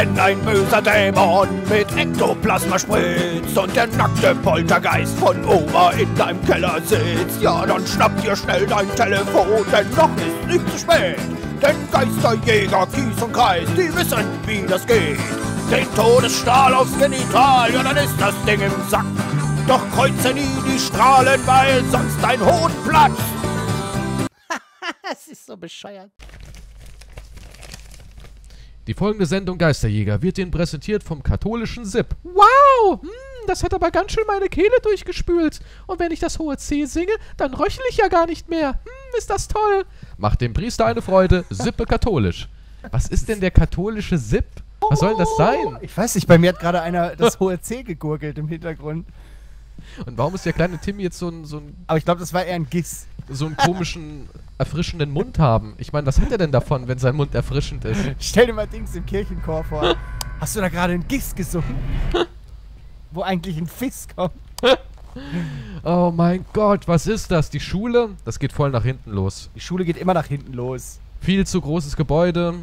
wenn ein böser Dämon mit Ektoplasma spritzt und der nackte Poltergeist von Oma in deinem Keller sitzt. Ja, dann schnapp dir schnell dein Telefon, denn noch ist nicht zu spät. Denn Geisterjäger, Kies und Kreis, die wissen, wie das geht. Den Todesstrahl aufs Genital, ja, dann ist das Ding im Sack. Doch kreuze nie die Strahlen, weil sonst dein Hohn platzt. Das ist so bescheuert. Die folgende Sendung Geisterjäger wird Ihnen präsentiert vom katholischen SIP. Wow! Hm, das hat aber ganz schön meine Kehle durchgespült. Und wenn ich das hohe C singe, dann röchle ich ja gar nicht mehr. Hm, ist das toll. Macht dem Priester eine Freude. Sippe katholisch. Was ist denn der katholische SIP? Was soll denn das sein? Ich weiß nicht, bei mir hat gerade einer das hohe C gegurgelt im Hintergrund. Und warum ist der kleine Timmy jetzt so ein, so ein Aber ich glaube, das war eher ein Giss. so einen komischen, erfrischenden Mund haben. Ich meine, was hat er denn davon, wenn sein Mund erfrischend ist? Stell dir mal Dings im Kirchenchor vor. Hast du da gerade ein Giss gesungen? Wo eigentlich ein Fiss kommt. Oh mein Gott, was ist das? Die Schule? Das geht voll nach hinten los. Die Schule geht immer nach hinten los. Viel zu großes Gebäude.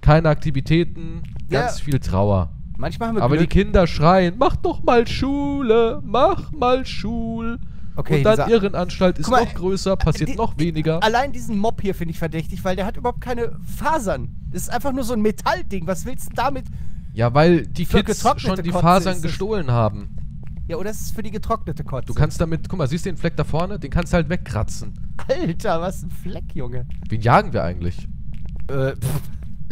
Keine Aktivitäten. Ja. Ganz viel Trauer. Manchmal haben wir Aber die Glück. Kinder schreien, mach doch mal Schule, mach mal Schul. Okay, Und dann Irrenanstalt ist mal, noch größer, passiert die- noch weniger. Allein diesen Mob hier finde ich verdächtig, weil der hat überhaupt keine Fasern. Das ist einfach nur so ein Metallding. Was willst du damit? Ja, weil die Kids schon die Kotze Fasern gestohlen haben. Ja, oder ist es für die getrocknete Kotze? Du kannst damit, guck mal, siehst du den Fleck da vorne? Den kannst du halt wegkratzen. Alter, was ein Fleck, Junge. Wen jagen wir eigentlich? Äh, pff.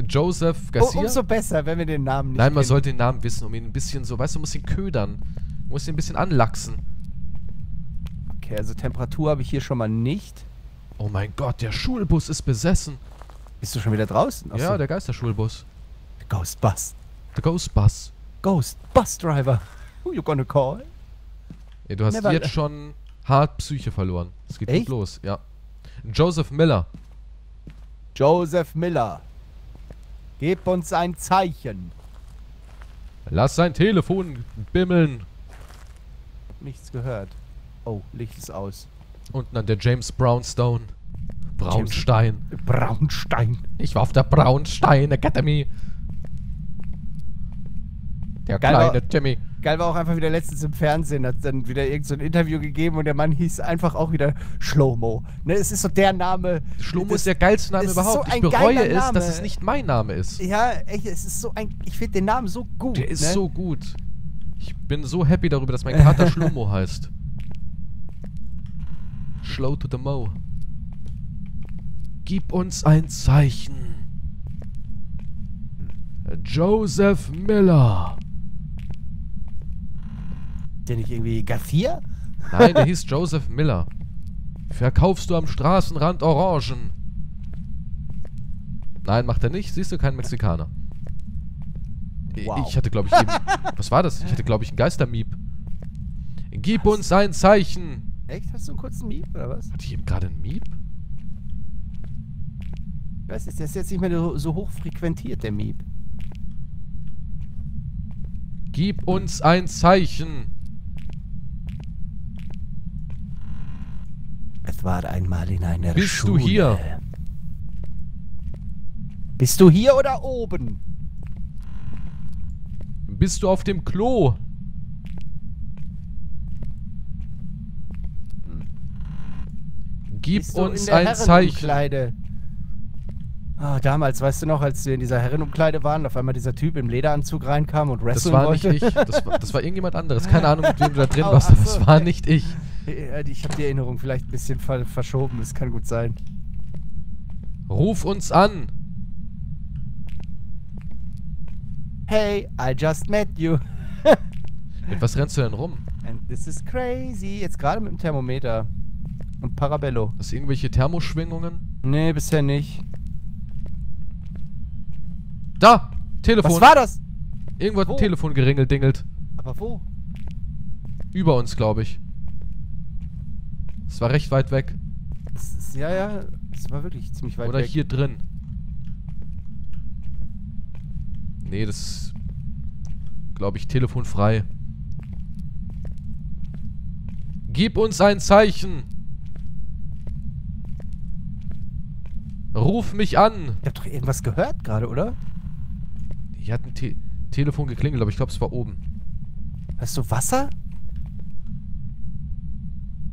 Joseph Oh, Garcia? umso besser, wenn wir den Namen nicht Nein, man sollte den Namen wissen, um ihn ein bisschen so, weißt du, musst ihn ködern. Du musst ihn ein bisschen anlachsen. Okay, also Temperatur habe ich hier schon mal nicht. Oh mein Gott, der Schulbus ist besessen. Bist du schon wieder draußen? ja, der Geisterschulbus. Ghost Bus. Der Ghost Bus. Ghost Bus Driver. Who you gonna call? Ja, du hast Never- jetzt schon hart Psyche verloren. Es geht Echt? gut los, ja. Joseph Miller. Joseph Miller. Gib uns ein Zeichen. Lass sein Telefon bimmeln. Nichts gehört. Oh, Licht ist aus. Unten an der James Brownstone. Braunstein. Braunstein. Ich war auf der Braunstein Academy. Der Geil kleine war- Timmy. Geil war auch einfach wieder letztens im Fernsehen, hat dann wieder irgend so ein Interview gegeben und der Mann hieß einfach auch wieder Schlomo. Ne, es ist so der Name. Schlomo ist der geilste Name überhaupt. so ich bereue es, dass es nicht mein Name ist. Ja, echt, es ist so ein. Ich finde den Namen so gut. Der ist ne? so gut. Ich bin so happy darüber, dass mein Kater Schlomo heißt. Slow to the Mo. Gib uns ein Zeichen. Joseph Miller. Der nicht irgendwie Garcia? Nein, der hieß Joseph Miller. Verkaufst du am Straßenrand Orangen? Nein, macht er nicht. Siehst du, kein Mexikaner. Wow. Ich hatte, glaube ich, eben... Was war das? Ich hatte, glaube ich, einen Geistermieb. Gib uns ein Zeichen. Echt? Hast du einen kurzen Miep oder was? Hatte ich eben gerade einen Mieb? Der ist jetzt nicht mehr so, hoch frequentiert, der Miep. Gib uns ein Zeichen. Es war einmal in einer Bist Schule. du hier? Bist du hier oder oben? Bist du auf dem Klo? Gib Bist uns ein Zeichen. Ah, damals, weißt du noch, als wir in dieser Herrenumkleide waren, auf einmal dieser Typ im Lederanzug reinkam und Das wresteln war nicht wollte. ich. Das war, das war irgendjemand anderes. Keine Ahnung, mit wem du da drin Oh, warst, aber es war nicht ich. Ja, Ich habe die Erinnerung vielleicht ein bisschen ver verschoben, das kann gut sein. Ruf uns an. Hey, I just met you. Mit was rennst du denn rum? And this is crazy. Jetzt gerade mit dem Thermometer. Und Parabello. Hast du irgendwelche Thermoschwingungen? Nee, bisher nicht. Da! Telefon. Was war das? Irgendwo hat ein? Telefon geringelt, dingelt. Aber wo? Über uns, glaube ich. Es war recht weit weg. Ist, ja, ja, das war wirklich ziemlich weit Oder weg. hier drin. Nee, das ist, glaube ich, telefonfrei. Gib uns ein Zeichen. Ruf mich an. Ich hab doch irgendwas gehört gerade, oder? Hier hat ein Te Telefon geklingelt, aber ich glaube, es war oben. Hast du Wasser?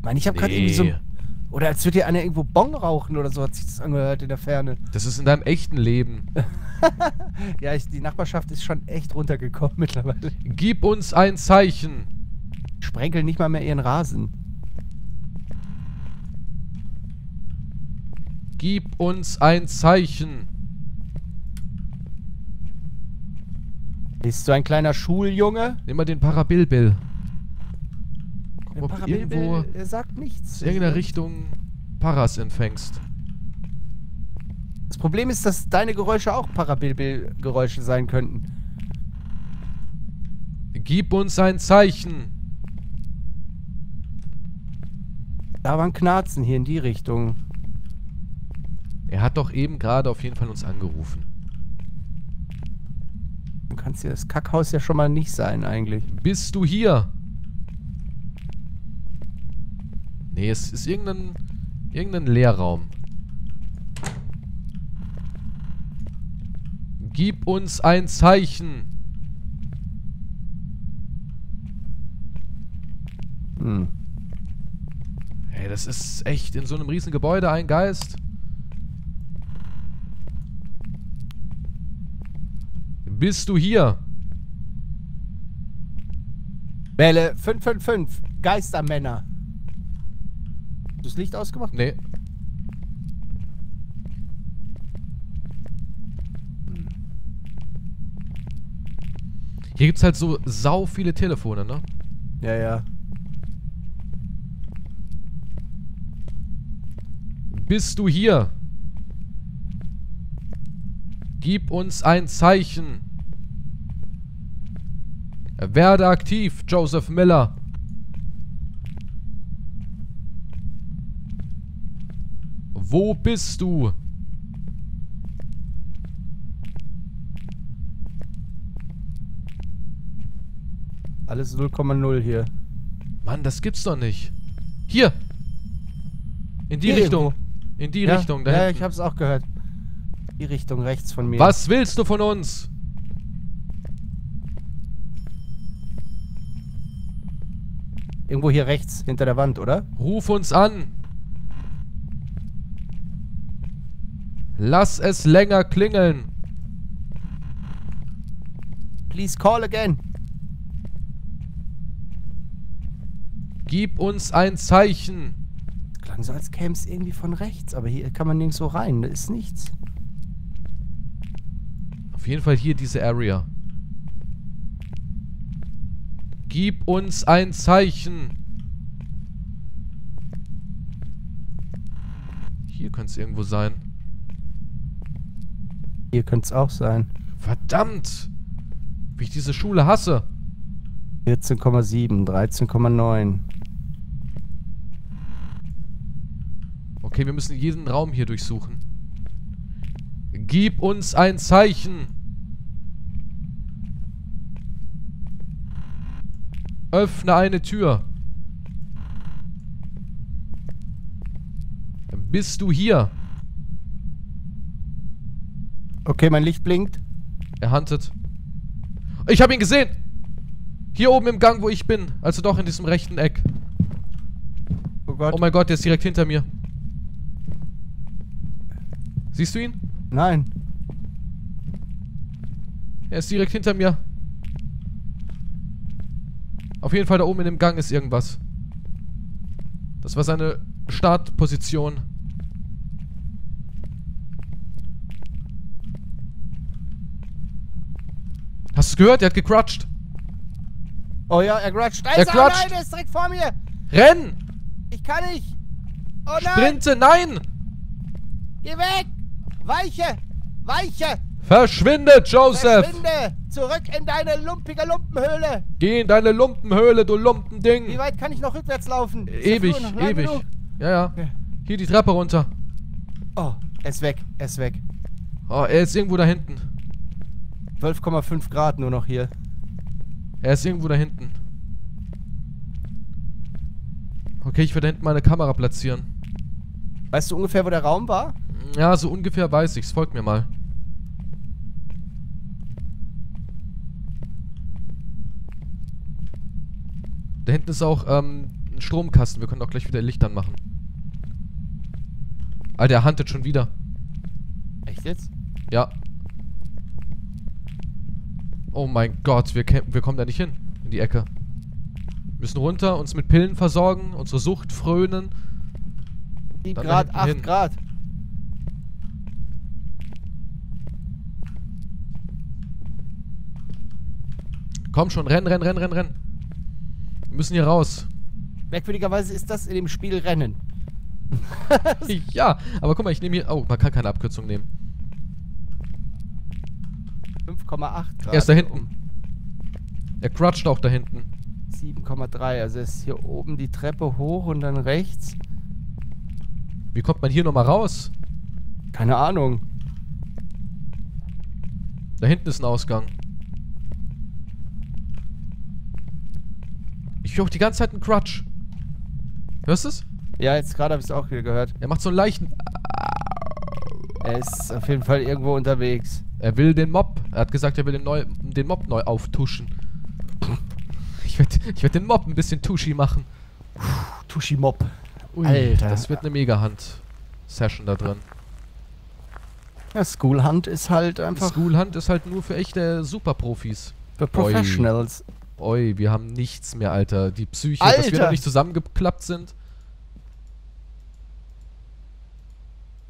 Mann, ich habe gerade irgendwie so. Nee. Oder als würde hier einer irgendwo Bon rauchen oder so, hat sich das angehört in der Ferne. Das ist in deinem echten Leben. Ja, ich, die Nachbarschaft ist schon echt runtergekommen mittlerweile. Gib uns ein Zeichen. Sprenkeln nicht mal mehr ihren Rasen. Gib uns ein Zeichen. Bist du ein kleiner Schuljunge? Nimm mal den Parabilbill. Ob Parabilbill, irgendwo er sagt nichts. aus irgendeiner Richtung Paras empfängst. Das Problem ist, dass deine Geräusche auch Parabilbill-Geräusche sein könnten. Gib uns ein Zeichen. Da waren Knarzen hier in die Richtung. Er hat doch eben gerade auf jeden Fall uns angerufen. Du kannst hier das Kackhaus ja schon mal nicht sein, eigentlich. Bist du hier? Nee, es ist irgendein, irgendein Leerraum. Gib uns ein Zeichen. Hm. Hey, das ist echt in so einem riesen Gebäude ein Geist. Bist du hier? Wähle 555. Geistermänner. Du das Licht ausgemacht? Nee. Hier gibt's halt so sau viele Telefone, ne? Ja, ja. Bist du hier? Gib uns ein Zeichen. Werde aktiv, Joseph Miller. Wo bist du? Alles 0,0 hier. Mann, das gibt's doch nicht. Hier. In die Hier Richtung. In die ja, Richtung, da Ja, hinten. ich hab's auch gehört. Die Richtung rechts von mir. Was willst du von uns? Irgendwo hier rechts, hinter der Wand, oder? Ruf uns an. Lass es länger klingeln. Please call again. Gib uns ein Zeichen. Klang so, als käme es irgendwie von rechts, aber hier kann man nirgends so rein. Da ist nichts. Auf jeden Fall hier diese Area. Gib uns ein Zeichen. Hier könnte es irgendwo sein. Hier könnte es auch sein. Verdammt! Wie ich diese Schule hasse. 14,7, 13,9. Okay, wir müssen jeden Raum hier durchsuchen. Gib uns ein Zeichen. Öffne eine Tür. Bist du hier? Okay, mein Licht blinkt. Er huntet. Ich habe ihn gesehen. Hier oben im Gang, wo ich bin. Also doch in diesem rechten Eck. Oh Gott. Oh mein Gott, der ist direkt hinter mir. Siehst du ihn? Nein. Er ist direkt hinter mir. Auf jeden Fall da oben in dem Gang ist irgendwas. Das war seine Startposition. Du gehört? Er hat gecrutcht. Oh ja, er grudgt. Er ist grudgt. nein, er ist direkt vor mir. Renn! Ich kann nicht. Oh nein. Sprinte! Nein! Geh weg. Weiche. Weiche. Verschwinde, Joseph! Verschwinde. Zurück in deine lumpige Lumpenhöhle. Geh in deine Lumpenhöhle, du Lumpending! Wie weit kann ich noch rückwärts laufen? Ist Ewig, ewig. genug? Ja, ja. Hier die Treppe runter. Oh, er ist weg. Er ist weg. Oh, er ist irgendwo da hinten. 12,5 Grad nur noch hier. Er ist irgendwo da hinten. Okay, ich werde hinten meine Kamera platzieren. Weißt du ungefähr, wo der Raum war? Ja, so ungefähr weiß ich's. Folgt mir mal. Da hinten ist auch ähm, ein Stromkasten. Wir können auch gleich wieder Licht anmachen. Ah, Alter, er huntet schon wieder. Echt jetzt? Ja, Oh mein Gott, wir, wir kommen da nicht hin. In die Ecke. Wir müssen runter, uns mit Pillen versorgen, unsere Sucht frönen. 7 Dann Grad, hinten 8 hin. Grad. Komm schon, renn, renn, renn, renn, renn. Wir müssen hier raus. Merkwürdigerweise ist das in dem Spiel Rennen. ja, aber guck mal, ich nehme hier... Oh, man kann keine Abkürzung nehmen. 5,8 Grad. Er ist da hinten. Er crutscht auch da hinten. 7,3. Also ist hier oben die Treppe hoch und dann rechts. Wie kommt man hier nochmal raus? Keine Ahnung. Da hinten ist ein Ausgang. Ich höre auch die ganze Zeit einen Crutch. Hörst du es? Ja, jetzt gerade habe ich es auch wieder gehört. Er macht so einen leichten... Er ist auf jeden Fall irgendwo unterwegs. Er will den Mob. Er hat gesagt, er will den, neu, den Mob neu auftuschen. Ich werde ich werd den Mob ein bisschen tuschi machen. Tushi-Mob. Ui, Alter. Das wird eine Mega-Hand-Session da drin. Ja, School Hunt ist halt einfach School Hunt ist halt nur für echte Superprofis. für Professionals. Oi, wir haben nichts mehr, Alter. Die Psyche, dass wir Alter! noch nicht zusammengeklappt sind.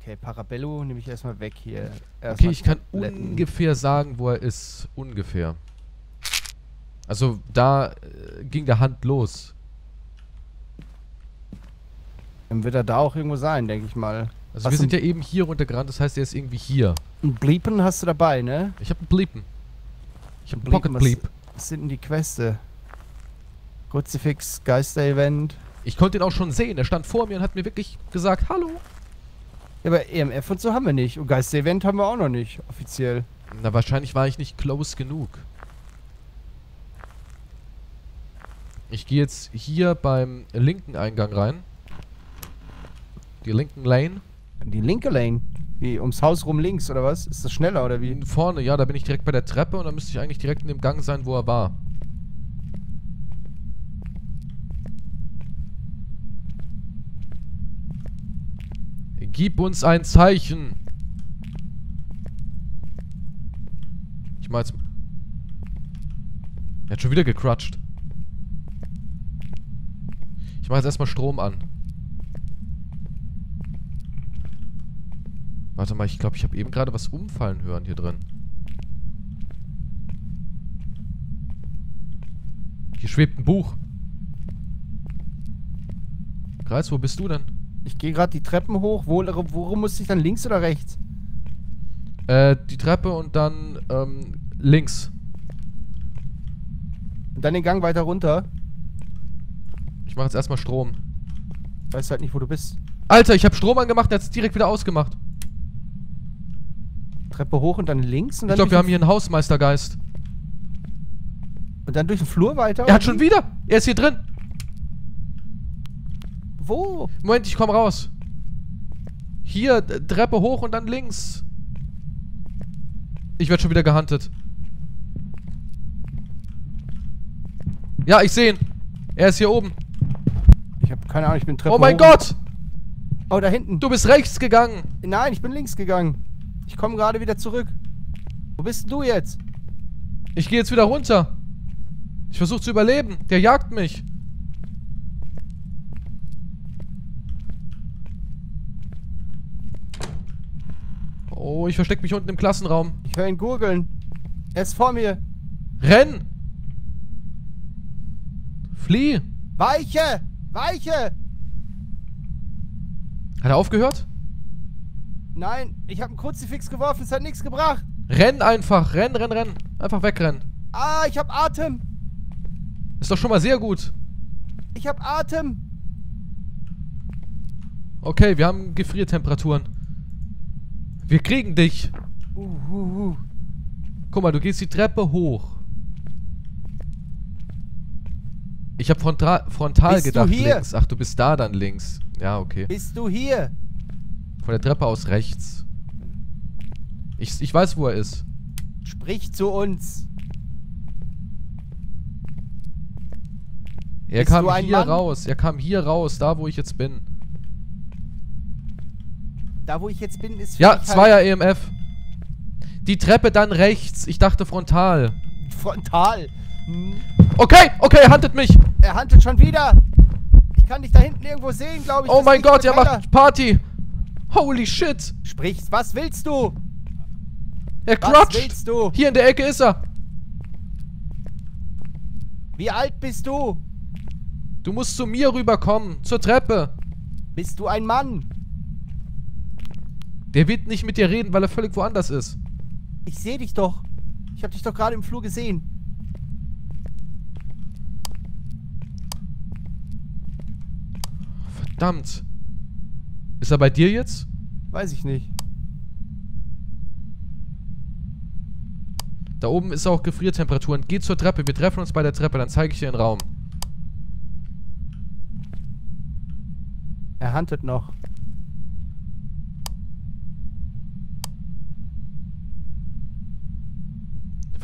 Okay, Parabello nehme ich erstmal weg hier. Okay, Erstmal ich kann Tabletten. ungefähr sagen, wo er ist. Ungefähr. Also, da äh, ging der Hand los. Dann wird er da auch irgendwo sein, denke ich mal. Also, Was wir sind ja eben hier runtergerannt, das heißt, er ist irgendwie hier. Ein Bleepen hast du dabei, ne? Ich habe einen Bleepen. Ich habe einen Bleepen, Pocket Bleep. Was sind denn die Queste? Kruzifix, Geister-Event. Ich konnte ihn auch schon sehen. Er stand vor mir und hat mir wirklich gesagt, hallo. Ja, aber EMF und so haben wir nicht. Und Geister-Event haben wir auch noch nicht, offiziell. Na, wahrscheinlich war ich nicht close genug. Ich gehe jetzt hier beim linken Eingang rein. Die linken Lane. Die linke Lane. Wie, ums Haus rum links, oder was? Ist das schneller, oder wie? Vorne, ja, da bin ich direkt bei der Treppe und dann müsste ich eigentlich direkt in dem Gang sein, wo er war. Gib uns ein Zeichen. Ich mach jetzt... Er hat schon wieder gecrutscht. Ich mach jetzt erstmal Strom an. Warte mal, ich glaube, ich habe eben gerade was umfallen hören hier drin. Hier schwebt ein Buch. Kreis, wo bist du denn? Ich gehe gerade die Treppen hoch. Wo, worum muss ich dann links oder rechts? Äh, die Treppe und dann, ähm, links. Und dann den Gang weiter runter. Ich mache jetzt erstmal Strom. Ich weiß halt nicht, wo du bist. Alter, ich habe Strom angemacht, der hat es direkt wieder ausgemacht. Treppe hoch und dann links und Ich dann, glaube, wir haben hier einen Hausmeistergeist. und dann durch den Flur weiter. Er hat schon wie? wieder. Er ist hier drin. Wo? Moment, ich komme raus. Hier, Treppe hoch und dann links. Ich werde schon wieder gehuntet. Ja, ich sehe ihn. Er ist hier oben. Ich habe keine Ahnung, ich bin Treppe oh mein. Gott! Oh, da hinten. Du bist rechts gegangen. Nein, ich bin links gegangen. Ich komme gerade wieder zurück. Wo bist du jetzt? Ich gehe jetzt wieder runter. Ich versuche zu überleben. Der jagt mich. Oh, ich verstecke mich unten im Klassenraum. Ich höre ihn gurgeln. Er ist vor mir. Renn! Flieh! Weiche! Weiche! Hat er aufgehört? Nein, ich habe einen Kruzifix geworfen, es hat nichts gebracht. Renn einfach! Renn, renn, renn! Einfach wegrennen. Ah, ich habe Atem. Ist doch schon mal sehr gut. Ich habe Atem. Okay, wir haben Gefriertemperaturen. Wir kriegen dich. Uh, uh, uh. Guck mal, du gehst die Treppe hoch. Ich habe frontal, frontal Bist du gedacht hier? links. Ach, du bist da dann links. Ja, okay. Bist du hier? Von der Treppe aus rechts. Ich, ich weiß, wo er ist. Sprich zu uns. Er Bist kam hier raus. Er kam hier raus, da wo ich jetzt bin. Da, wo ich jetzt bin, ist Ja, Zweier EMF. Die Treppe dann rechts. Ich dachte frontal. halt frontal. Hm. Okay, okay, er huntet mich. Er handelt schon wieder. Ich kann dich da hinten irgendwo sehen, glaube ich. Oh Das mein Gott, er macht Party. Holy shit. Sprich, was willst du? Er Was croucht. willst du? Hier in der Ecke ist er. Wie alt bist du? Du musst zu mir rüberkommen. Zur Treppe. Bist du ein Mann? Der wird nicht mit dir reden, weil er völlig woanders ist. Ich sehe dich doch. Ich habe dich doch gerade im Flur gesehen. Verdammt. Ist er bei dir jetzt? Weiß ich nicht. Da oben ist auch Gefriertemperaturen. Geh zur Treppe. Wir treffen uns bei der Treppe. Dann zeige ich dir den Raum. Er handelt noch.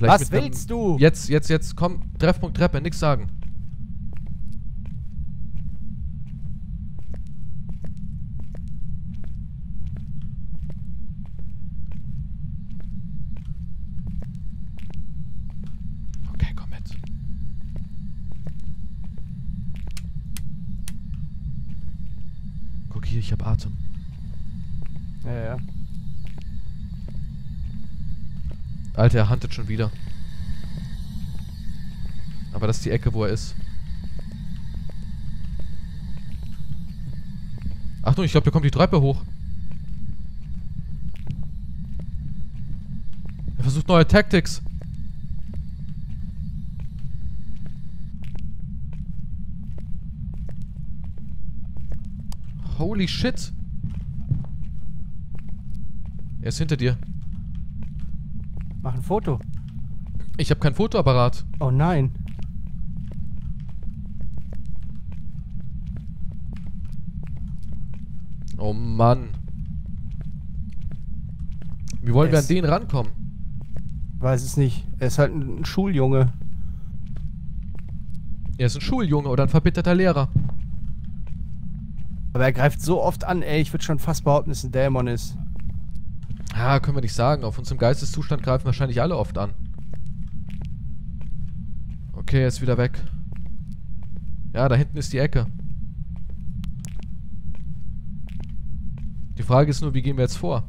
Vielleicht Was willst du? Jetzt, jetzt, jetzt. Komm. Treffpunkt Treppe. Nix sagen. Okay, komm mit. Guck hier, ich hab Atem. Ja, ja. Alter, er huntet schon wieder. Aber das ist die Ecke, wo er ist. Achtung, ich glaube, hier kommt die Treppe hoch. Er versucht neue Tactics. Holy shit. Er ist hinter dir. Mach ein Foto. Ich habe kein Fotoapparat. Oh nein. Oh Mann. Wie wollen wir an Es- den rankommen? Weiß es nicht. Er ist halt ein Schuljunge. Er ist ein Schuljunge oder ein verbitterter Lehrer. Aber er greift so oft an, ey. Ich würde schon fast behaupten, dass es ein Dämon ist. Ah, können wir nicht sagen. Auf unserem Geisteszustand greifen wahrscheinlich alle oft an. Okay, er ist wieder weg. Ja, da hinten ist die Ecke. Die Frage ist nur, wie gehen wir jetzt vor?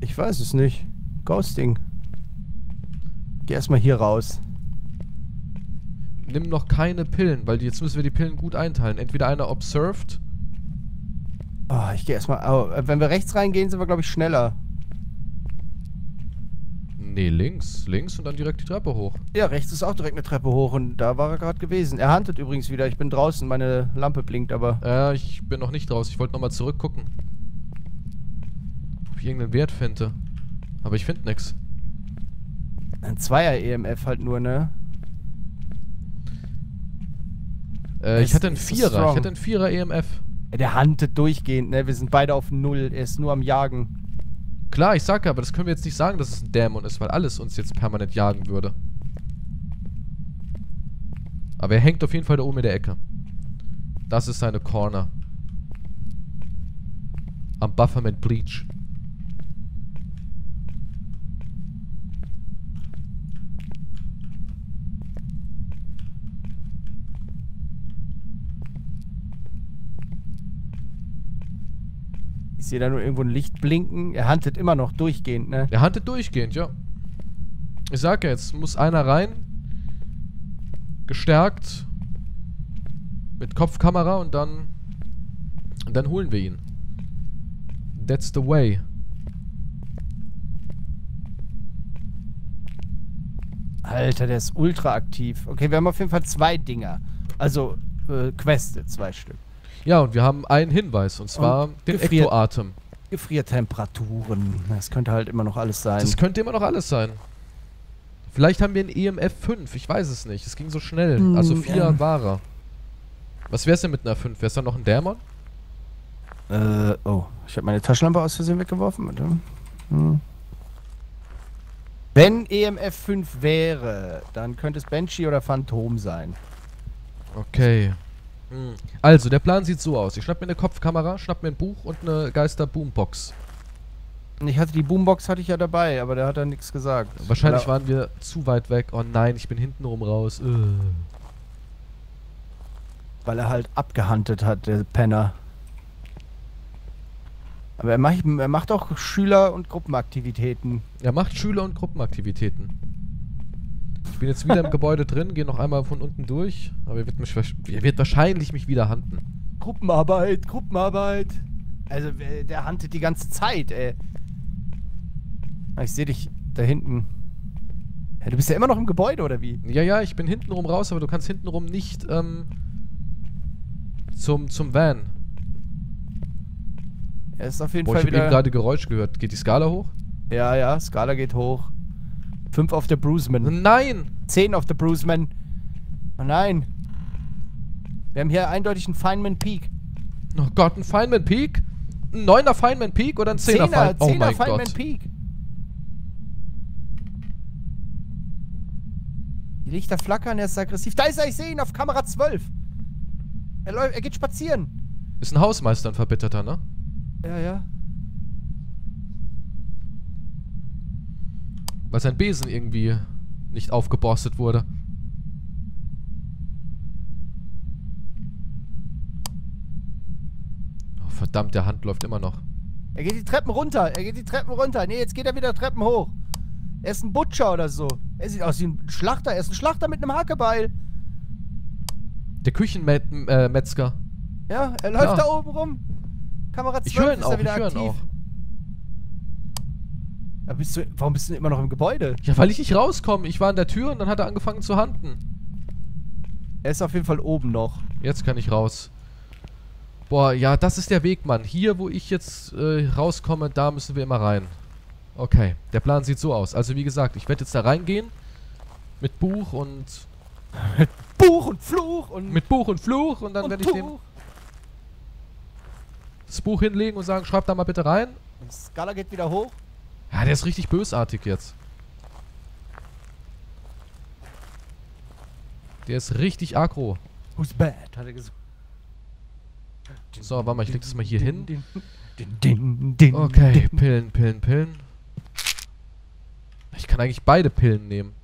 Ich weiß es nicht. Ghosting. Geh erstmal hier raus. Nimm noch keine Pillen, weil jetzt müssen wir die Pillen gut einteilen. Entweder einer observed. Oh, ich gehe erstmal. Oh, äh, wenn wir rechts reingehen, sind wir, glaube ich, schneller. Nee, links. Links und dann direkt die Treppe hoch. Ja, rechts ist auch direkt eine Treppe hoch und da war er gerade gewesen. Er handelt übrigens wieder. Ich bin draußen, meine Lampe blinkt aber. Äh, ich bin noch nicht raus. Ich wollte nochmal zurückgucken. Ob ich irgendeinen Wert finde. Aber ich finde nix. Ein Zweier-EMF halt nur, ne? Äh, ich hatte einen Vierer. Ich hatte einen Vierer EMF. Der handelt durchgehend, ne? Wir sind beide auf Null. Er ist nur am Jagen. Klar, ich sag ja, aber das können wir jetzt nicht sagen, dass es ein Dämon ist, weil alles uns jetzt permanent jagen würde. Aber er hängt auf jeden Fall da oben in der Ecke. Das ist seine Corner. Am Bufferman Bleach. Ich sehe da nur irgendwo ein Licht blinken. Er handelt immer noch durchgehend, ne? Er handelt durchgehend, ja. Ich sag ja, jetzt muss einer rein. Gestärkt. Mit Kopfkamera und dann. Und dann holen wir ihn. That's the way. Alter, der ist ultra aktiv. Okay, wir haben auf jeden Fall zwei Dinger. Also, äh, Queste, zwei Stück. Ja, und wir haben einen Hinweis, und zwar Und den gefriert- Ektoatem. Gefriertemperaturen. Das könnte halt immer noch alles sein. Das könnte immer noch alles sein. Vielleicht haben wir einen EMF 5, ich weiß es nicht. Es ging so schnell. Hm, also 4 ja. war er. Was wär's denn mit einer 5? Wär's dann noch ein Dämon? Äh, oh. Ich habe meine Taschenlampe aus Versehen weggeworfen. Warte. Hm. Wenn EMF 5 wäre, dann könnte es Banshee oder Phantom sein. Okay. Also, der Plan sieht so aus. Ich schnapp mir eine Kopfkamera, schnapp mir ein Buch und eine Geister-Boombox. Ich hatte die Boombox hatte ich ja dabei, aber der hat dann nichts gesagt. Wahrscheinlich Weil er- waren wir zu weit weg. Oh nein, ich bin hintenrum raus. Äh. Weil er halt abgehuntet hat, der Penner. Aber er macht, er macht auch Schüler- und Gruppenaktivitäten. Er macht Schüler- und Gruppenaktivitäten. Ich bin jetzt wieder im Gebäude drin, gehe noch einmal von unten durch, aber er wird, mich, er wird wahrscheinlich mich wieder handeln. Gruppenarbeit, Gruppenarbeit. Also, der huntet die ganze Zeit, ey. Ah, Ich sehe dich da hinten. Ja, du bist ja immer noch im Gebäude, oder wie? Ja, ja, ich bin hintenrum raus, aber du kannst hintenrum nicht ähm, zum, zum Van. Er ist auf jeden Boah, ich Fall habe eben gerade Geräusch gehört. Geht die Skala hoch? Ja, ja, Skala geht hoch. 5 auf der Bruceman. Nein! 10 auf der Bruceman. Oh nein. Wir haben hier eindeutig einen Feynman Peak. Oh Gott, ein Feynman Peak? Ein 9er Feynman Peak oder ein 10er, Feynman? Oh mein Feynman Gott. Peak. Die Lichter flackern, er ist aggressiv. Da ist er, ich sehe ihn auf Kamera 12. Er, läuft, er geht spazieren. Ist ein Hausmeister, ein Verbitterter, ne? Ja, ja. Weil sein Besen irgendwie nicht aufgeborstet wurde. Oh, verdammt, der Hand läuft immer noch. Er geht die Treppen runter. Er geht die Treppen runter. Nee, jetzt geht er wieder Treppen hoch. Er ist ein Butcher oder so. Er sieht aus wie ein Schlachter. Er ist ein Schlachter mit einem Hakebeil. Der Küchenmetzger. Ja, er läuft Ja. da oben rum. Kamera 12 Ich höre ihn ist auch, er ich wieder höre ihn aktiv. auch. Ja, bist du, warum bist du denn immer noch im Gebäude? Ja, weil ich nicht rauskomme. Ich war an der Tür und dann hat er angefangen zu handen. Er ist auf jeden Fall oben noch. Jetzt kann ich raus. Boah, ja, das ist der Weg, Mann. Hier, wo ich jetzt äh, rauskomme, da müssen wir immer rein. Okay, der Plan sieht so aus. Also wie gesagt, ich werde jetzt da reingehen. Mit Buch und... Buch und Fluch und, Mit Buch und Fluch und dann werde ich dem das Buch hinlegen und sagen, schreib da mal bitte rein. Und Skala geht wieder hoch. Ja, der ist richtig bösartig jetzt. Der ist richtig aggro. Who's bad? Hat er gesagt. So, warte mal, ich leg das mal hier hin. Okay. Pillen, Pillen, Pillen. Ich kann eigentlich beide Pillen nehmen.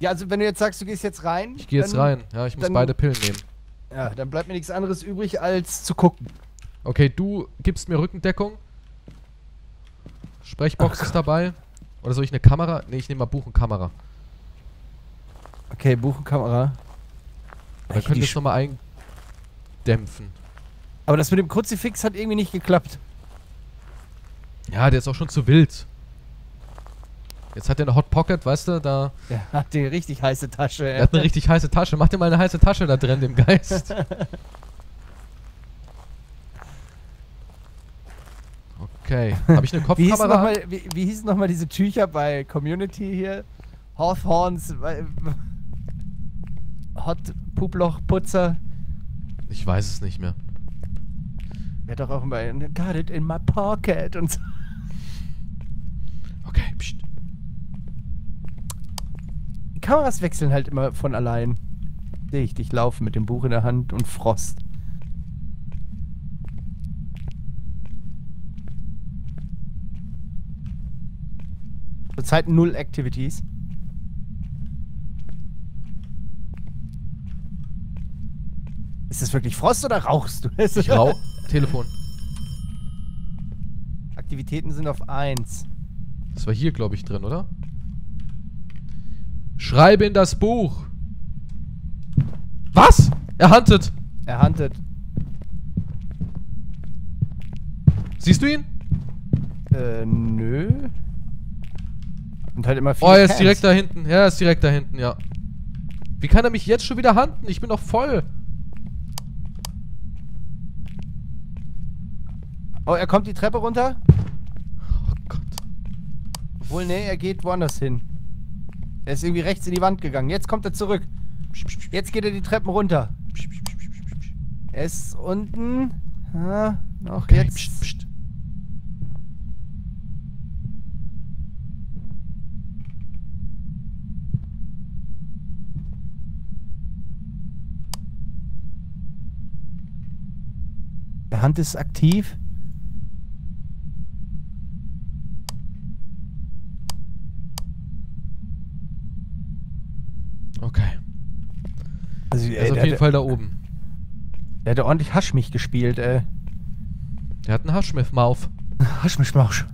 Ja, also wenn du jetzt sagst, du gehst jetzt rein. Ich gehe jetzt rein. Ja, ich muss beide Pillen nehmen. Ja, dann bleibt mir nichts anderes übrig, als zu gucken. Okay, du gibst mir Rückendeckung. Sprechbox ist dabei. Oder soll ich eine Kamera? Ne, ich nehme mal Buch und Kamera. Okay, buchen Kamera. Dann können wir es nochmal eindämpfen. Aber das mit dem Kruzifix hat irgendwie nicht geklappt. Ja, der ist auch schon zu wild. Jetzt hat er eine Hot Pocket, weißt du, da. Der hat die richtig heiße Tasche. Er hat eine richtig heiße Tasche. Mach dir mal eine heiße Tasche da drin, dem Geist. Okay. Habe ich eine wie, hießen noch Kopfkamera? mal, wie, wie hießen nochmal diese Tücher bei Community hier? Hawthorns, Hot Puploch-Putzer. Ich weiß es nicht mehr. Hat doch auch immer Got it in my pocket und so. Okay, pst. Die Kameras wechseln halt immer von allein. Sehe ich dich laufen mit dem Buch in der Hand und Frost. Zurzeit null Activities. Ist das wirklich Frost oder rauchst du? Ich rau. Telefon. Aktivitäten sind auf 1. Das war hier, glaube ich, drin, oder? Schreibe in das Buch. Was? Er huntet. Er huntet. Siehst du ihn? Äh, nö. Und halt immer viel. Oh, er ist direkt da hinten. Ja, er ist direkt da hinten, ja. Wie kann er mich jetzt schon wieder hunten? Ich bin doch voll. Oh, er kommt die Treppe runter. Oh Gott. Obwohl, nee, er geht woanders hin. Er ist irgendwie rechts in die Wand gegangen. Jetzt kommt er zurück. Jetzt geht er die Treppen runter. Er ist unten. Ah, noch Okay, jetzt. Hand ist aktiv. Okay. Also, Er ey, ist auf der, jeden hat, Fall da oben. der hat ordentlich Haschmich gespielt, ey. Der hat einen Haschmith-Mauf. Haschmischmausch.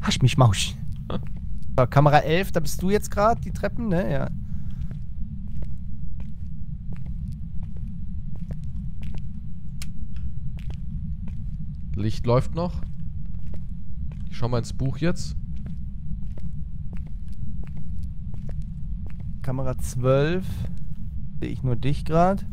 Haschmischmausch. So, Kamera 11, da bist du jetzt gerade, die Treppen, ne? Ja. Licht läuft noch. Ich schau mal ins Buch jetzt. Kamera 12. Sehe ich nur dich gerade.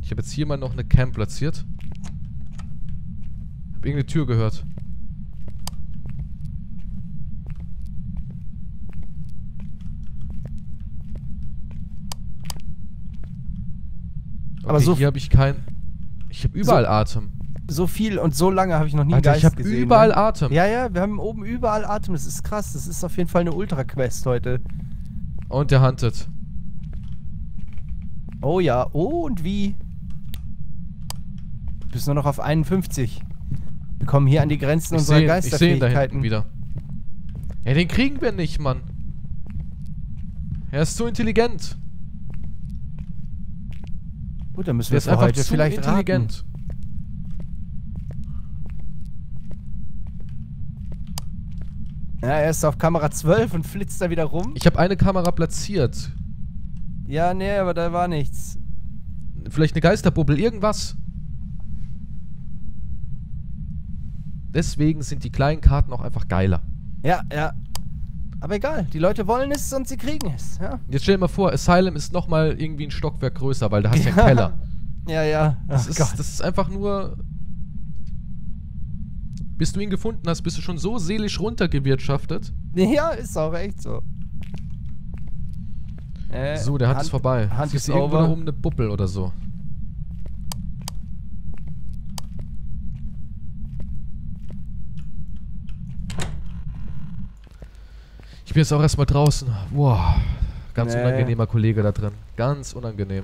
Ich habe jetzt hier mal noch eine Cam platziert. Hab irgendeine Tür gehört. Okay, Aber so- hier habe ich kein... Ich habe überall Atem. So viel und so lange habe ich noch nie Alter, einen ich Geist habe gesehen. überall ne? Atem. Ja, ja, wir haben oben überall Atem. Das ist krass. Das ist auf jeden Fall eine Ultra-Quest heute. Und der huntet. Oh ja. Oh, und wie? Du bist nur noch auf 51. Wir kommen hier an die Grenzen Ich unserer sehe ich seh ihn da Geisterfähigkeiten. hinten wieder. Ja, den kriegen wir nicht, Mann. Er ist zu intelligent. Gut, dann müssen wir ist für einfach heute zu vielleicht intelligent. raten. Ja, er ist auf Kamera 12 und flitzt da wieder rum. Ich habe eine Kamera platziert. Ja, nee, aber da war nichts. Vielleicht eine Geisterbubbel, irgendwas. Deswegen sind die kleinen Karten auch einfach geiler. Ja, ja. Aber egal, die Leute wollen es und sie kriegen es. Ja, Jetzt stell dir mal vor, Asylum ist nochmal irgendwie ein Stockwerk größer, weil da hast du ja einen Keller. ja. ja. Das, Ach ist, Gott. das ist einfach nur. Bis du ihn gefunden hast, bist du schon so seelisch runtergewirtschaftet. Ja, ist auch echt so. Äh, So, der Hand, ist vorbei. Hand ist du irgendwo da oben eine Buppel oder so. Ich bin jetzt auch erstmal draußen. Boah. Ganz Nee. unangenehmer Kollege da drin. Ganz unangenehm.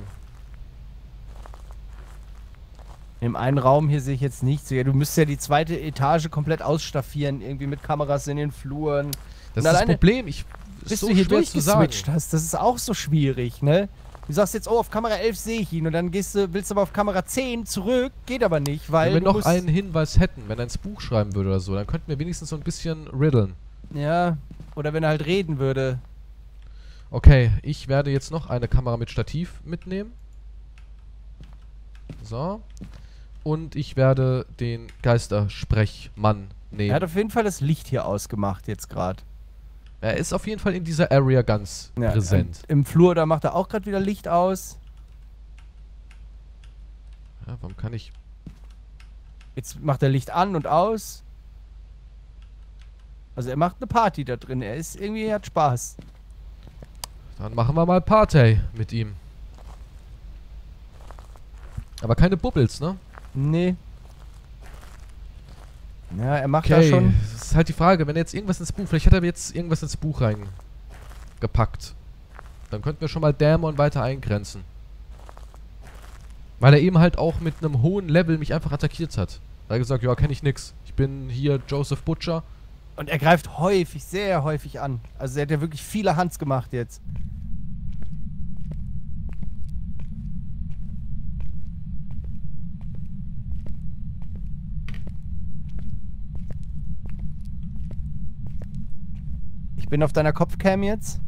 Im einen Raum hier sehe ich jetzt nichts. Ja, du müsstest ja die zweite Etage komplett ausstaffieren, irgendwie mit Kameras in den Fluren. Das Und ist das Problem. Ich bis so du hier durchgeswitcht hast, das ist auch so schwierig, ne? Du sagst jetzt, oh, auf Kamera 11 sehe ich ihn und dann gehst du, willst aber auf Kamera 10 zurück, geht aber nicht, weil Wenn wir du noch einen Hinweis hätten, wenn er ins Buch schreiben würde oder so, dann könnten wir wenigstens so ein bisschen riddeln. Ja, oder wenn er halt reden würde. Okay, ich werde jetzt noch eine Kamera mit Stativ mitnehmen. So. Und ich werde den Geistersprechmann nehmen. Er hat auf jeden Fall das Licht hier ausgemacht jetzt gerade. Er ist auf jeden Fall in dieser Area ganz Ja, präsent. Im Flur, da macht er auch gerade wieder Licht aus. Ja, warum kann ich... Jetzt macht er Licht an und aus. Also er macht eine Party da drin. Er ist irgendwie, er hat Spaß. Dann machen wir mal Party mit ihm. Aber keine Bubbles, ne? Nee. Ja, er macht da Okay, schon. das ist halt die Frage, wenn er jetzt irgendwas ins Buch, vielleicht hat er jetzt irgendwas ins Buch reingepackt. Dann könnten wir schon mal Dämon weiter eingrenzen. Weil er eben halt auch mit einem hohen Level mich einfach attackiert hat. Er hat gesagt, ja, kenne ich nix. Ich bin hier Joseph Butcher. Und er greift häufig, sehr häufig an. Also er hat ja wirklich viele Hans gemacht jetzt. Ich bin auf deiner Kopfcam jetzt.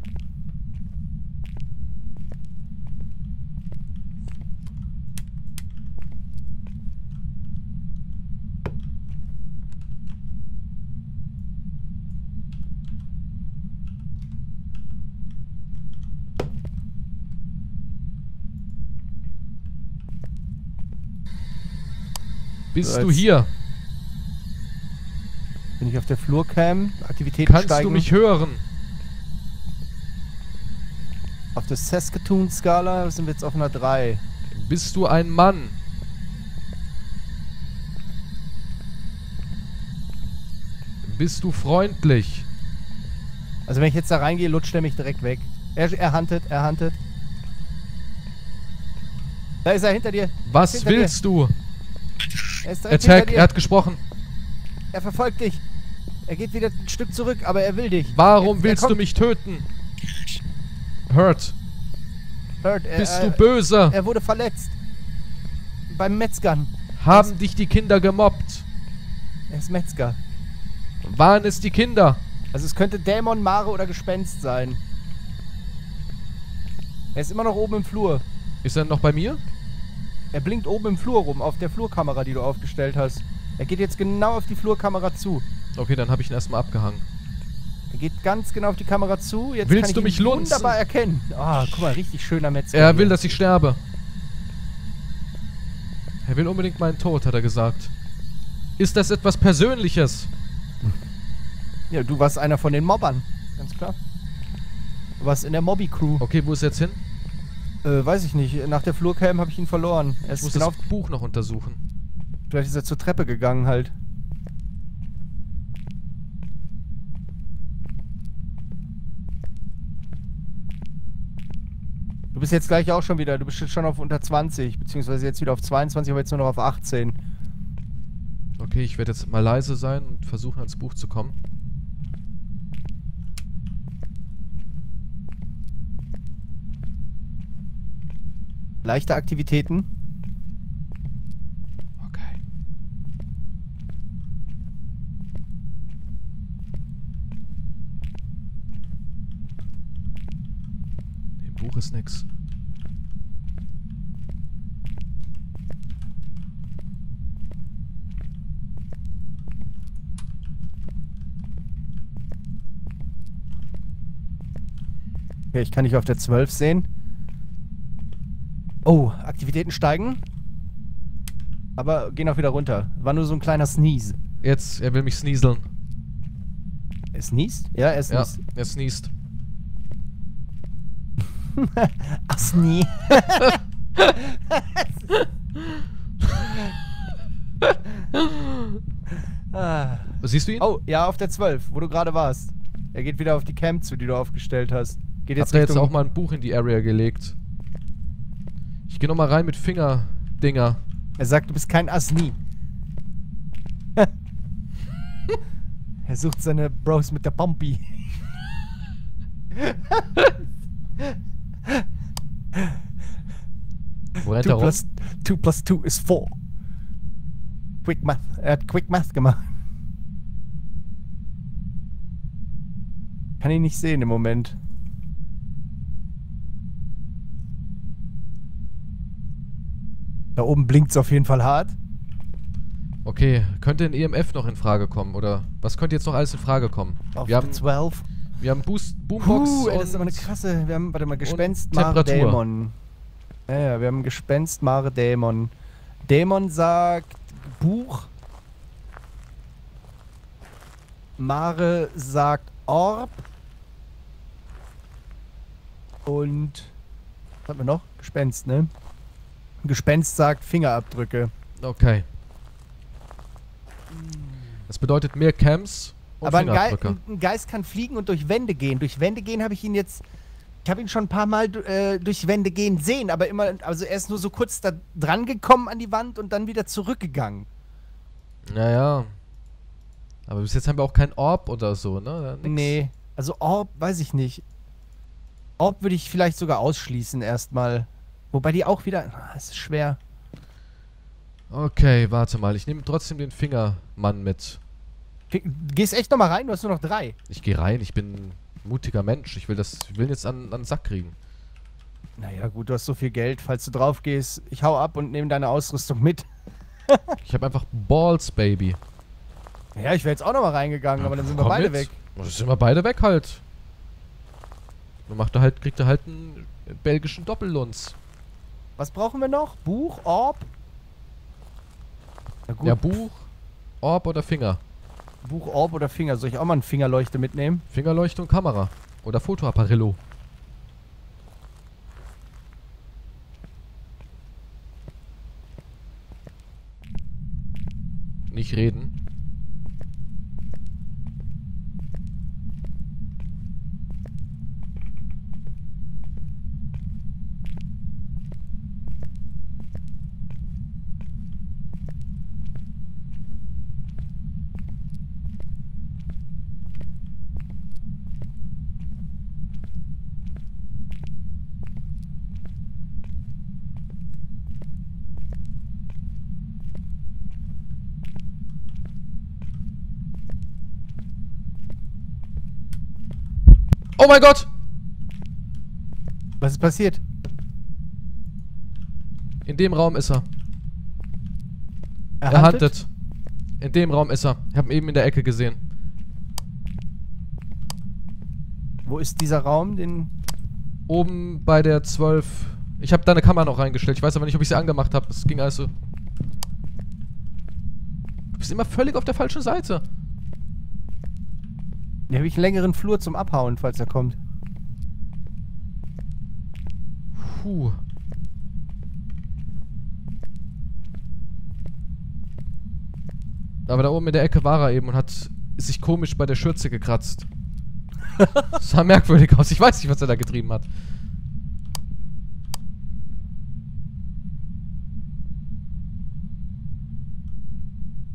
Bist So, du hier? Bin ich auf der Flurcam. Aktivitäten Kannst steigen. du mich hören? auf der Saskatoon-Skala sind wir jetzt auf einer 3. Bist du ein Mann? Bist du freundlich? Also wenn ich jetzt da reingehe, lutscht er mich direkt weg. Er, er huntet, er huntet. Da ist er hinter dir. Was Hinter willst du? Er ist Attack, er hat gesprochen. Er verfolgt dich. Er geht wieder ein Stück zurück, aber er will dich. Warum Er- er willst du kommt- mich töten? Hurt, Hört, er, bist du böse? Er wurde verletzt. Beim Metzgern. Haben dich die Kinder gemobbt? Er ist Metzger. Waren es die Kinder? Also es könnte Dämon, Mare oder Gespenst sein. Er ist immer noch oben im Flur. Ist er noch bei mir? Er blinkt oben im Flur rum, auf der Flurkamera, die du aufgestellt hast. Er geht jetzt genau auf die Flurkamera zu. Okay, dann habe ich ihn erstmal abgehangen. Er geht ganz genau auf die Kamera zu. Jetzt Willst kann ich du ihn mich lunzen? wunderbar erkennen. Ah, guck mal, richtig schöner Metzger. Er hier. will, dass ich sterbe. Er will unbedingt meinen Tod, hat er gesagt. Ist das etwas Persönliches? Ja, du warst einer von den Mobbern. Ganz klar. Du warst in der Mobby-Crew. Okay, wo ist er jetzt hin? Äh, weiß ich nicht. Nach der Flurcam habe ich ihn verloren. Er Ich muss genau... das Buch noch untersuchen. Vielleicht ist er zur Treppe gegangen halt. Du bist jetzt gleich auch schon wieder, du bist jetzt schon auf unter 20, beziehungsweise jetzt wieder auf 22, aber jetzt nur noch auf 18. Okay, ich werde jetzt mal leise sein und versuchen, ans Buch zu kommen. Leichte Aktivitäten. Okay. Im Buch ist nix. Okay, ich kann dich auf der 12 sehen. Oh, Aktivitäten steigen. Aber gehen auch wieder runter. War nur so ein kleiner Sneeze. Jetzt, er will mich sneeseln. Er sneezed? Ja, er Ja, sneezed. er sneest. Ach, Snee. ah. Siehst du ihn? Oh, ja, auf der 12, wo du gerade warst. Er geht wieder auf die Camp zu, die du aufgestellt hast. Geht Hat jetzt er jetzt auch mal ein Buch in die Area gelegt. Ich gehe nochmal rein mit Fingerdinger. Er sagt, du bist kein Asni. er sucht seine Bros mit der Bumpy. Wo rennt 2 er rum? plus 2 plus 2 is 4. Quick Math. Er hat Quick Math gemacht. Kann ihn nicht sehen im Moment. Da oben blinkt es auf jeden Fall hart. Okay, könnte ein EMF noch in Frage kommen? Oder was könnte jetzt noch alles in Frage kommen? Auf wir, haben, der 12. wir haben Boost, Boombox Puh, ey, das ist aber eine krasse. Wir haben, warte mal, Gespenst, Mare. Dämon. Ja, ja, wir haben Gespenst, Mare, Dämon. Dämon sagt Buch. Mare sagt Orb. Und. Was haben wir noch? Gespenst, ne? Gespenst sagt Fingerabdrücke. Okay. Das bedeutet mehr Camps und Aber ein, Ge ein, ein Geist kann fliegen und durch Wände gehen. Durch Wände gehen habe ich ihn jetzt. Ich habe ihn schon ein paar Mal äh, durch Wände gehen sehen, aber immer. Also er ist nur so kurz da dran gekommen an die Wand und dann wieder zurückgegangen. Naja. Aber bis jetzt haben wir auch kein Orb oder so, ne? Nix. Nee. Also Orb, weiß ich nicht. Orb würde ich vielleicht sogar ausschließen erstmal. Wobei die auch wieder. Ah, Es ist schwer. Okay, warte mal. Ich nehme trotzdem den Fingermann mit. Gehst echt nochmal rein, du hast nur noch drei. Ich gehe rein, ich bin ein mutiger Mensch. Ich will das, ich will ihn jetzt an, an den Sack kriegen. Naja, gut, du hast so viel Geld. Falls du drauf gehst, ich hau ab und nehme deine Ausrüstung mit. Ich habe einfach Balls, Baby. Ja, ich wäre jetzt auch nochmal reingegangen, aber dann sind wir beide mit. weg. Dann sind wir beide weg halt. Dann macht er halt, kriegt er halt einen belgischen Doppellunz. Was brauchen wir noch? Buch, Orb? Ja, Buch, Orb oder Finger. Buch, Orb oder Finger. Soll ich auch mal eine Fingerleuchte mitnehmen? Fingerleuchte und Kamera. Oder Fotoapparillo. Nicht reden. Oh mein Gott! Was ist passiert? In dem Raum ist er. Er, Er handelt? In dem Raum ist er. Ich habe ihn eben in der Ecke gesehen. Wo ist dieser Raum? Den. Oben bei der 12. Ich habe da eine Kamera noch reingestellt. Ich weiß aber nicht, ob ich sie angemacht habe. Es ging alles so. Du bist immer völlig auf der falschen Seite. Hier habe ich einen längeren Flur zum Abhauen, falls er kommt. Puh. Aber da oben in der Ecke war er eben und hat sich komisch bei der Schürze gekratzt. Das sah merkwürdig aus. Ich weiß nicht, was er da getrieben hat.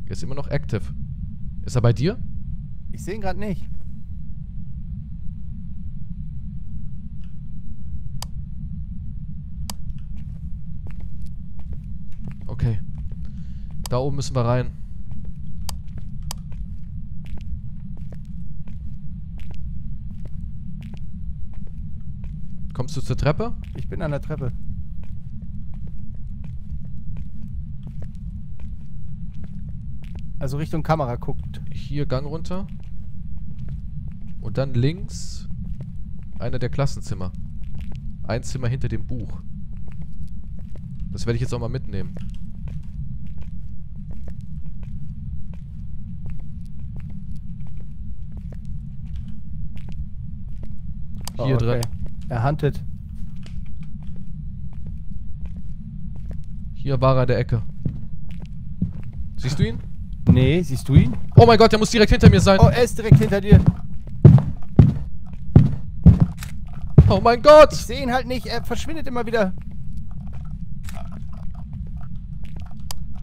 Er ist immer noch active. Ist er bei dir? Ich sehe ihn gerade nicht. Okay. Da oben müssen wir rein. Kommst du zur Treppe? Ich bin an der Treppe. Also Richtung Kamera guckt. Hier Gang runter. Und dann links einer der Klassenzimmer. Ein Zimmer hinter dem Buch. Das werde ich jetzt auch mal mitnehmen. Oh, Hier okay. drin. Er handelt. Hier war er der Ecke. Siehst du ihn? Nee, siehst du ihn? Oh mein Gott, der muss direkt hinter mir sein. Oh, er ist direkt hinter dir. Oh mein Gott! Ich sehe ihn halt nicht. Er verschwindet immer wieder.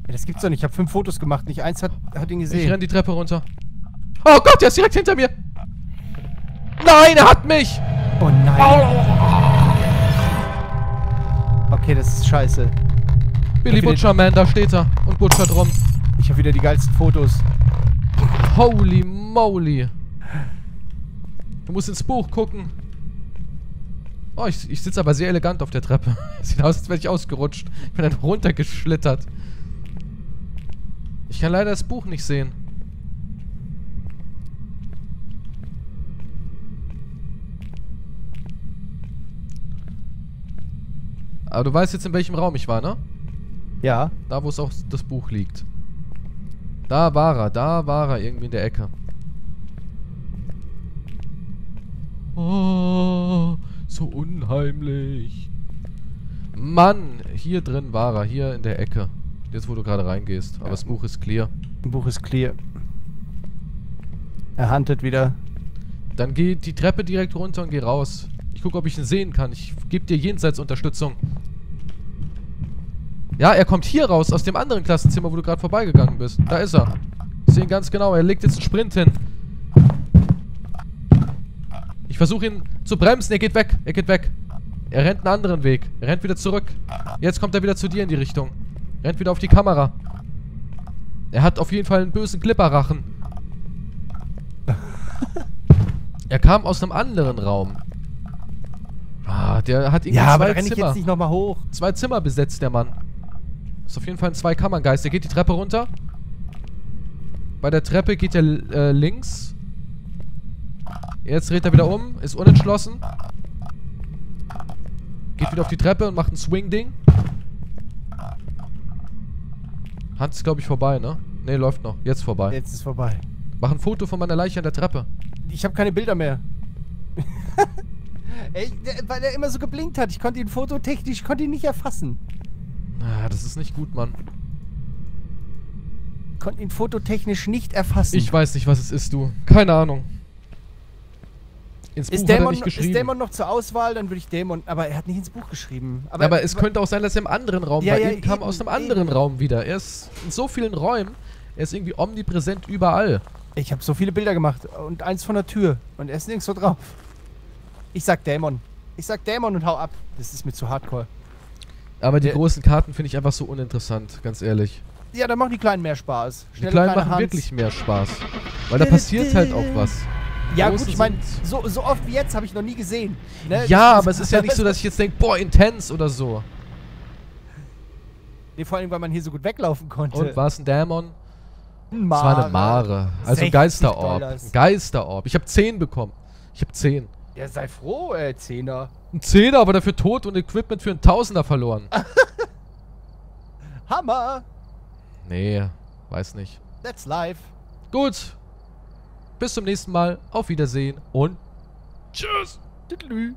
Ja, das gibt's doch nicht. Ich habe fünf Fotos gemacht. Nicht eins hat, hat ihn Ich gesehen. renn die Treppe runter. Oh Gott, der ist direkt hinter mir. Nein, er hat mich. Oh nein. Okay, das ist scheiße. Billy findet- Butcherman, da steht er und butchert rum. Ich habe wieder die geilsten Fotos. Holy moly. Du musst ins Buch gucken. Oh, ich, ich sitze aber sehr elegant auf der Treppe. Sieht aus, als wäre ich ausgerutscht. Ich bin dann runtergeschlittert. Ich kann leider das Buch nicht sehen. Aber du weißt jetzt, in welchem Raum ich war, ne? Ja. Da, wo es auch das Buch liegt. Da war er, da war er irgendwie in der Ecke. Oh, so unheimlich. Mann, hier drin war er, hier in der Ecke. Jetzt, wo du gerade reingehst. Aber das Buch ist clear. Ein Buch ist clear. Er handelt wieder. Dann geh die Treppe direkt runter und geh raus. Ich gucke, ob ich ihn sehen kann. Ich gebe dir jenseits Unterstützung. Ja, er kommt hier raus, aus dem anderen Klassenzimmer, wo du gerade vorbeigegangen bist. Da ist er. Ich sehe ihn ganz genau. Er legt jetzt einen Sprint hin. Ich versuche ihn zu bremsen. Er geht weg. Er geht weg. Er rennt einen anderen Weg. Er rennt wieder zurück. Jetzt kommt er wieder zu dir in die Richtung. Rennt wieder auf die Kamera. Er hat auf jeden Fall einen bösen Glipperrachen. Er kam aus einem anderen Raum. Ah, der hat irgendwie Ja, aber da zwei ich Zimmer. jetzt nicht nochmal hoch. Zwei Zimmer besetzt, der Mann. Ist auf jeden Fall ein Zwei-Kammern-Geist. Der geht die Treppe runter. Bei der Treppe geht er äh, links. Jetzt dreht er wieder um. Ist unentschlossen. Geht wieder auf die Treppe und macht ein Swing-Ding. Hans ist, glaube ich, vorbei, ne? Ne, läuft noch. Jetzt vorbei. Jetzt ist vorbei. Mach ein Foto von meiner Leiche an der Treppe. Ich habe keine Bilder mehr. Ey, weil er immer so geblinkt hat. Ich konnte ihn fototechnisch, ich konnte ihn nicht erfassen. Ah, das ist nicht gut, Mann. Ich konnte ihn fototechnisch nicht erfassen. Ich weiß nicht, was es ist, du. Keine Ahnung. Ins Buch ist hat er Dämon, nicht ist geschrieben. Dämon noch zur Auswahl, dann würde ich Dämon. Aber er hat nicht ins Buch geschrieben. Aber, aber es könnte auch sein, dass er im anderen Raum Ja, war. ja, Eben kam eben, aus einem anderen eben. Raum wieder. Er ist in so vielen Räumen. Er ist irgendwie omnipräsent überall. Ich habe so viele Bilder gemacht und eins von der Tür und er ist nirgends so drauf. Ich sag Dämon. Ich sag Dämon und hau ab. Das ist mir zu hardcore. Aber die Der- großen Karten finde ich einfach so uninteressant, ganz ehrlich. Ja, dann machen die Kleinen mehr Spaß. Die Schnelle kleinen kleine machen Hans. wirklich mehr Spaß. Weil da passiert halt auch was. Ja großen gut, ich meine, so, so oft wie jetzt habe ich noch nie gesehen. Ne? Ja, Das- aber es ist ja nicht so, dass ich jetzt denke, boah, intens oder so. Nee, vor allem, weil man hier so gut weglaufen konnte. Und war es ein Dämon? Ein Es war eine Mare. Also 60 Geisterorb. Ein Geisterorb. Ich habe 10 bekommen. Ich habe 10. Ja, sei froh, ey, Zehner. Ein Zehner, aber dafür tot und Equipment für einen Tausender verloren. Hammer! nee, weiß nicht. That's life. Gut. Bis zum nächsten Mal. Auf Wiedersehen und tschüss. Tüdelü.